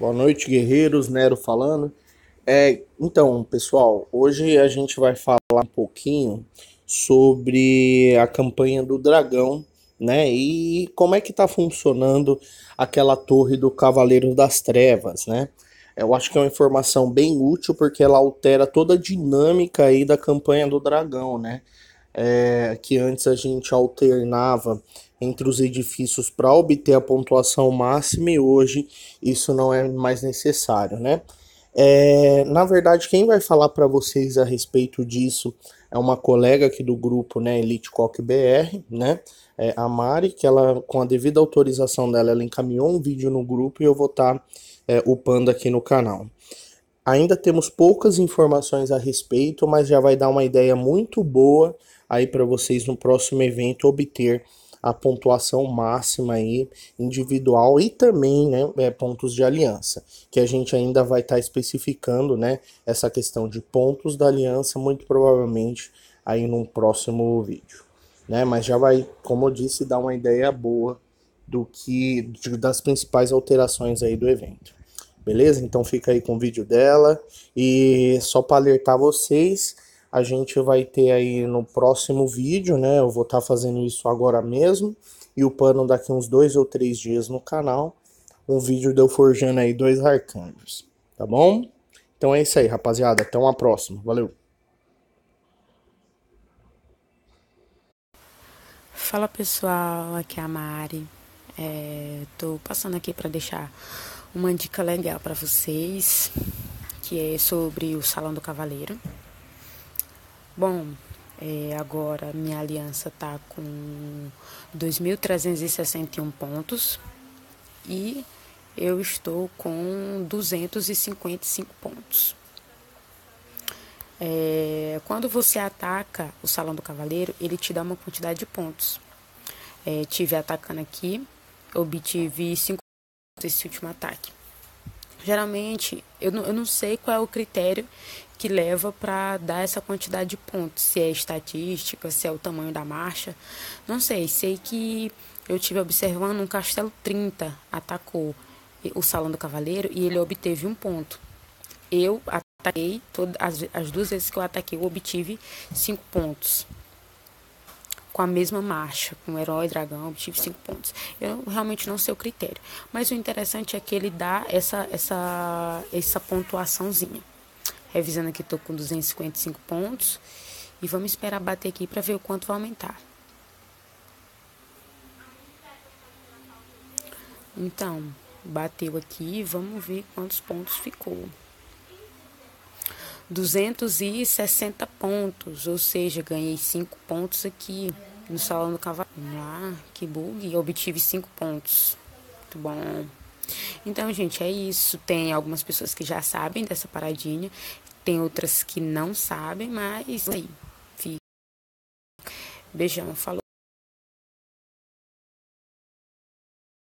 Boa noite, guerreiros. Nero falando. É, então, pessoal, hoje a gente vai falar um pouquinho sobre a campanha do Dragão, né? E como é que tá funcionando aquela torre do Cavaleiro das Trevas, né? Eu acho que é uma informação bem útil porque ela altera toda a dinâmica aí da campanha do Dragão, né? É, que antes a gente alternava entre os edifícios para obter a pontuação máxima e hoje isso não é mais necessário, né? É, na verdade, quem vai falar para vocês a respeito disso é uma colega aqui do grupo, né, Elite Coque BR, né? É a Mari, que ela, com a devida autorização dela, ela encaminhou um vídeo no grupo e eu vou estar tá, é, upando aqui no canal. Ainda temos poucas informações a respeito, mas já vai dar uma ideia muito boa aí para vocês no próximo evento obter a pontuação máxima aí individual e também né, é, pontos de aliança, que a gente ainda vai estar tá especificando né, essa questão de pontos da aliança, muito provavelmente aí num próximo vídeo. Né, mas já vai, como eu disse, dar uma ideia boa do que das principais alterações aí do evento. Beleza? Então fica aí com o vídeo dela e só para alertar vocês, a gente vai ter aí no próximo vídeo, né? Eu vou estar tá fazendo isso agora mesmo. E o pano daqui uns dois ou três dias no canal. Um vídeo de eu forjando aí dois arcanjos. Tá bom? Então é isso aí, rapaziada. Até uma próxima. Valeu! Fala pessoal, aqui é a Mari. É, tô passando aqui para deixar uma dica legal para vocês, que é sobre o Salão do Cavaleiro. Bom, é, agora minha aliança está com 2.361 pontos e eu estou com 255 pontos. É, quando você ataca o Salão do Cavaleiro, ele te dá uma quantidade de pontos. É, tive atacando aqui, obtive 5 pontos nesse último ataque. Geralmente, eu não, eu não sei qual é o critério que leva para dar essa quantidade de pontos. Se é estatística, se é o tamanho da marcha. Não sei. Sei que eu tive observando um castelo 30 atacou o Salão do Cavaleiro e ele obteve um ponto. Eu ataquei, todas, as, as duas vezes que eu ataquei, eu obtive cinco pontos. Com a mesma marcha, com herói dragão, obtive cinco pontos. Eu realmente não sei o critério. Mas o interessante é que ele dá essa, essa, essa pontuaçãozinha. Revisando aqui, estou com 255 pontos. E vamos esperar bater aqui para ver o quanto vai aumentar. Então, bateu aqui, vamos ver quantos pontos ficou. 260 pontos, ou seja, ganhei 5 pontos aqui no salão do cavalo. Ah, que bug, obtive 5 pontos. Muito bom. Então, gente, é isso. Tem algumas pessoas que já sabem dessa paradinha, tem outras que não sabem, mas aí, fica. Beijão, falou.